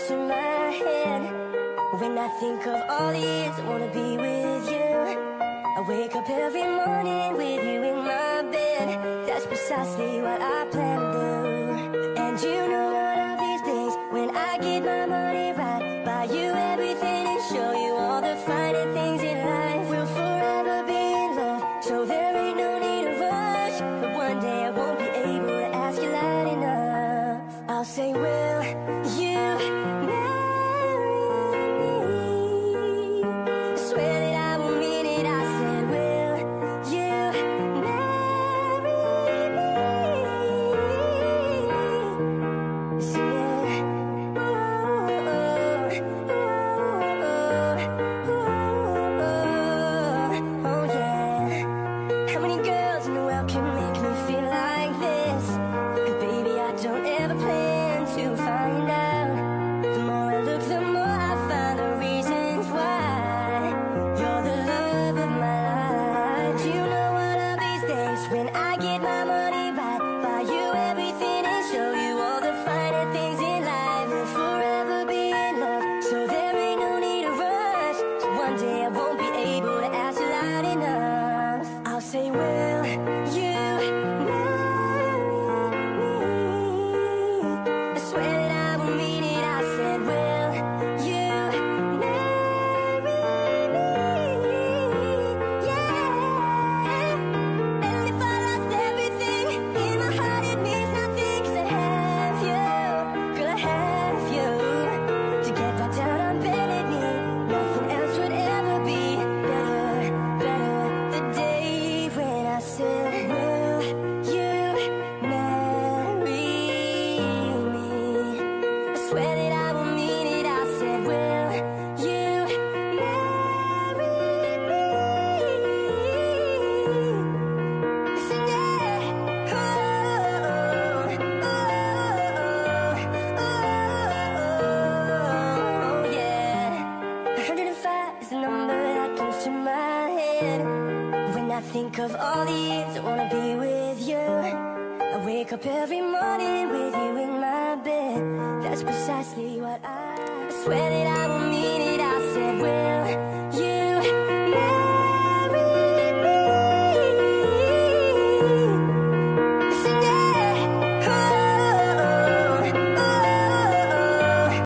rush my head. When I think of all the years I wanna be with you I wake up every morning with you in my bed. That's precisely what I plan to do. away. swear that I will mean it. I said, Will you marry me? Yeah. Oh, oh, oh, yeah. 105 is number that comes to my head when I think of all the years I wanna be with you. I wake up every morning with you precisely what I swear that I